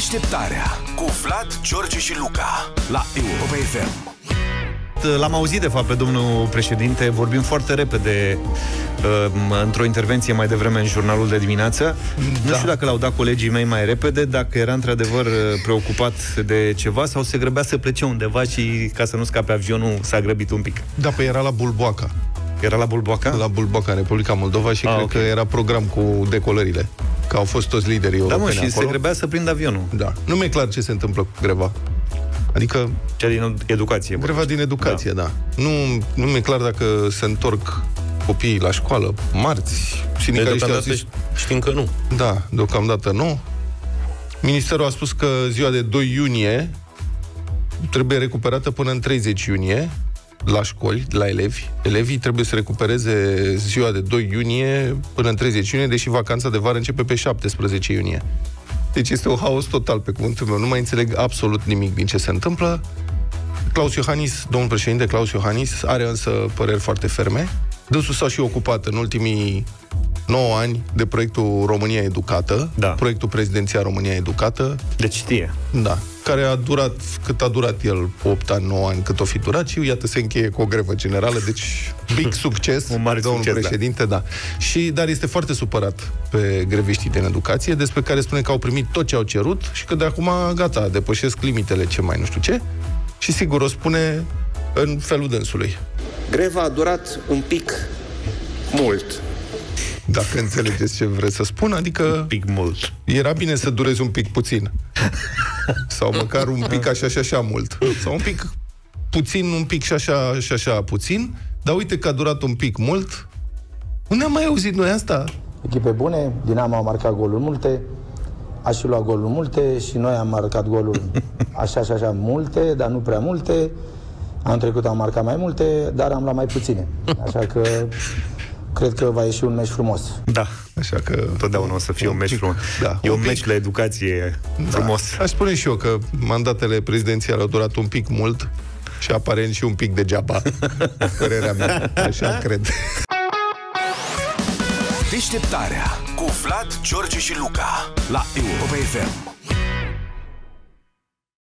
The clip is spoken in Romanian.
Deșteptarea cu Vlad, George și Luca la Europa FM. L-am auzit, de fapt, pe domnul președinte vorbim foarte repede uh, într-o intervenție mai devreme în jurnalul de dimineață. Da. Nu știu dacă l-au dat colegii mei mai repede, dacă era într-adevăr uh, preocupat de ceva sau se grăbea să plece undeva și ca să nu scape avionul s-a grăbit un pic. Da, pe era la Bulboaca. Era la Bulboaca? La Bulboaca, în Republica Moldova și Ah, cred ok. că era program cu decolările. Că au fost toți liderii Da, europeni mă, și acolo. se grăbea să prindă avionul. Da. Nu mi-e clar ce se întâmplă cu greva. Adică Cea din educație. bă. greva din educație, da. da. Nu, nu mi-e clar dacă se întorc copiii la școală marți. De Sindicaliștii au deocamdată zis, știm că nu. da, deocamdată nu. Ministerul a spus că ziua de 2 iunie trebuie recuperată până în 30 iunie la școli, la elevi. Elevii trebuie să recupereze ziua de 2 iunie până în 30 iunie, deși vacanța de vară începe pe 17 iunie. Deci este un haos total pe cuvântul meu. Nu mai înțeleg absolut nimic din ce se întâmplă. Claus Iohannis, domnul președinte Claus Iohannis, are însă păreri foarte ferme. Dânsul s-a și ocupat în ultimii 9 ani de proiectul România Educată, Da. proiectul prezidențial România Educată, Deci știe. da, care a durat cât a durat el, 8 ani, 9 ani, cât o fi durat și iată se încheie cu o grevă generală, deci big succes, Un mare domnul succes, da. președinte, da. Și, dar este foarte supărat pe greviștii din educație, despre care spune că au primit tot ce au cerut și că de acum, gata, depășesc limitele ce mai nu știu ce. Și sigur o spune în felul dânsului. Greva a durat un pic mult. Dacă înțelegeți ce vreți să spun, adică Pic mult. era bine să durezi un pic puțin. Sau măcar un pic așa și așa mult. Sau un pic puțin, un pic și așa și așa puțin. Dar uite că a durat un pic mult. Unde am mai auzit noi asta? echipe bune, Dinamo a marcat goluri multe, a și luat goluri multe și noi am marcat goluri așa și așa multe, dar nu prea multe. Anul trecut am marcat mai multe, dar am luat mai puține. Așa că cred că va ieși un meci frumos. Da. Așa că... Totdeauna o să fie un meci pic, frumos. Da, e un pic. meci la educație frumos. Da. Aș spune și eu că mandatele prezidențiale au durat un pic mult și aparent și un pic degeaba. Părerea mea. Așa cred. Deșteptarea cu Vlad, George și Luca la Europa FM.